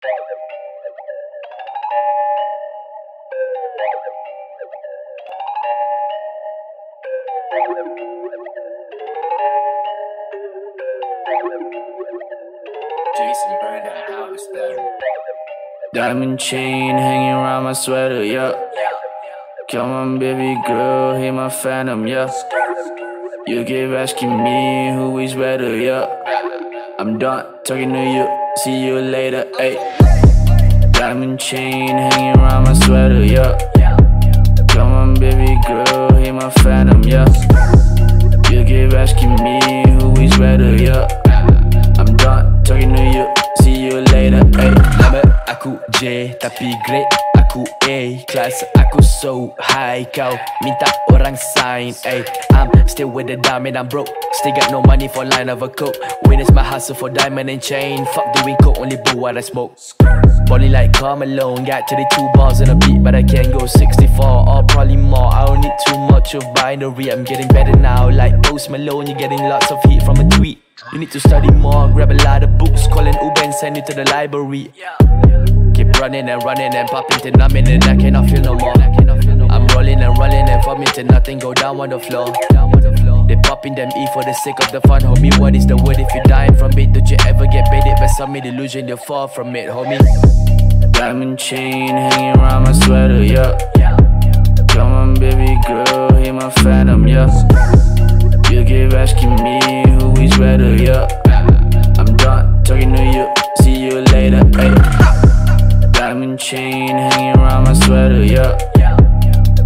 Jason burned house down. Diamond chain hanging around my sweater, yeah. Come on, baby girl, hear my phantom, yeah. You keep asking me who is better, yeah. I'm done talking to you, see you later, ayy. Diamond chain hanging around my sweater, yeah. Come on, baby girl, hear my phantom, yeah. You keep asking me who is better, yeah. I'm done talking to you, see you later, ayy. Nama aku J tapi great Aku eh, A Class aku so high. Kau minta orang sign ay. I'm still with the diamond I'm broke. Still got no money for line of a coat Witness my hustle for diamond and chain. Fuck doing coke only boo what I smoke. Balling like Carmelo Got to the two bars in a beat but I can't go 64 Or probably more I don't need too much of binary. I'm getting better now like Post Malone You're getting lots of heat from a tweet. You need to study more Grab a lot of books Call an Uber and send you to the library Keep running and running and popping till I'm in and I cannot feel no more. I'm rolling and rolling and till nothing go down on the floor. They popping them E for the sake of the fun, homie. What is the word if you're dying from it? Don't you ever get baited by some illusion? You fall from it, homie. Diamond chain hanging around my sweater, yeah. Come on, baby girl, hear my phantom, yeah. You keep asking me who is better, yeah. I'm done talking to you, see you later, ayy. Diamond chain hanging around my sweater, yeah.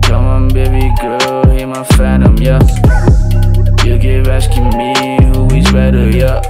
Come on, baby girl, hear my phantom, yeah. You keep asking me who is better, yeah.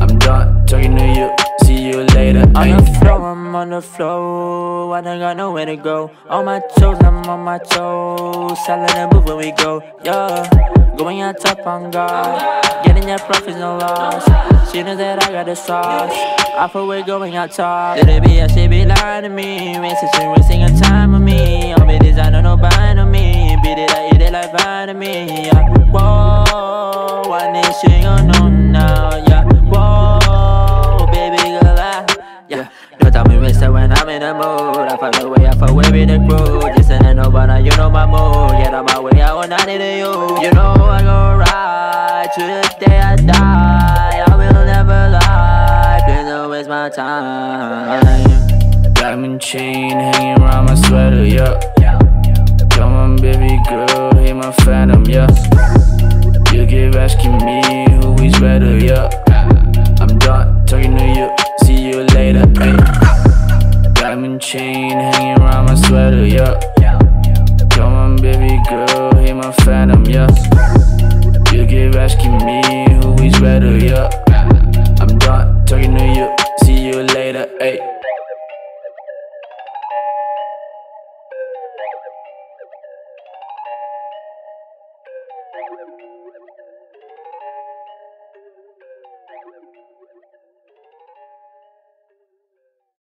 I'm done talking to you, see you later, On the floor, I'm on the floor. I don't got nowhere to go. On my toes, I'm on my toes. Silent and move when we go, yeah. Going on top on guard. Getting that profits, no loss. She knows that I got the sauce. Off of way going out top. Did it be a she be lying to me? Wasting, wasting her time with me. All me designer, no buying on me. Beat it, I eat it like vitamin. Yeah. Whoa, one she gon' know now. Yeah. Whoa, baby girl, I. Yeah. Don't tell me wasted when I'm in the mood. I find a way, I find way with the crew. Just ain't nobody, you know my mood. Get out my way, I want nothing to you. You know I time. Diamond chain hanging around my sweater, yeah. Come on, baby girl, hear my phantom, yeah. You keep asking me who is better, yeah. I'm done talking to you, see you later, ayy. Diamond chain hanging around my sweater, yeah.